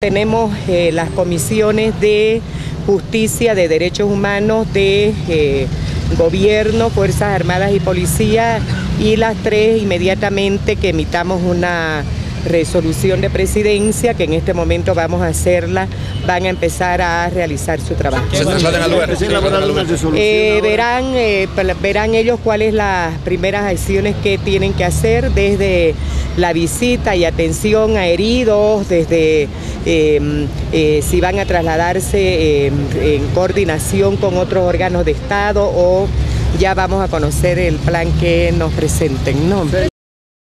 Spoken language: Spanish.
Tenemos eh, las comisiones de justicia, de derechos humanos, de eh, gobierno, Fuerzas Armadas y Policía y las tres inmediatamente que emitamos una resolución de presidencia, que en este momento vamos a hacerla, van a empezar a realizar su trabajo. Eh, verán, eh, verán ellos cuáles las primeras acciones que tienen que hacer desde la visita y atención a heridos, desde si van a trasladarse em, en coordinación con otros órganos de Estado o ya vamos a conocer el plan que nos presenten. ¿no?